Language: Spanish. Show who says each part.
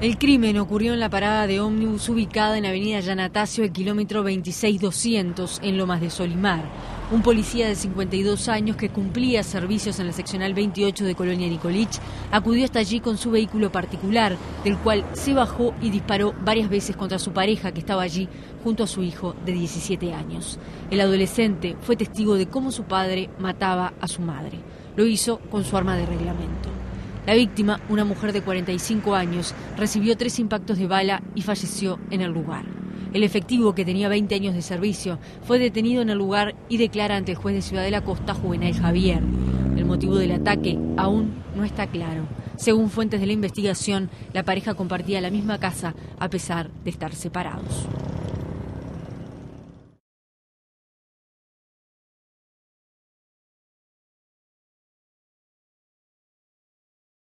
Speaker 1: El crimen ocurrió en la parada de ómnibus ubicada en Avenida Yanatacio, el kilómetro 26200, en Lomas de Solimar. Un policía de 52 años que cumplía servicios en la seccional 28 de Colonia Nicolich acudió hasta allí con su vehículo particular, del cual se bajó y disparó varias veces contra su pareja que estaba allí junto a su hijo de 17 años. El adolescente fue testigo de cómo su padre mataba a su madre. Lo hizo con su arma de reglamento. La víctima, una mujer de 45 años, recibió tres impactos de bala y falleció en el lugar. El efectivo, que tenía 20 años de servicio, fue detenido en el lugar y declara ante el juez de Ciudad de la Costa, Juvenal Javier. El motivo del ataque aún no está claro. Según fuentes de la investigación, la pareja compartía la misma casa a pesar de estar separados.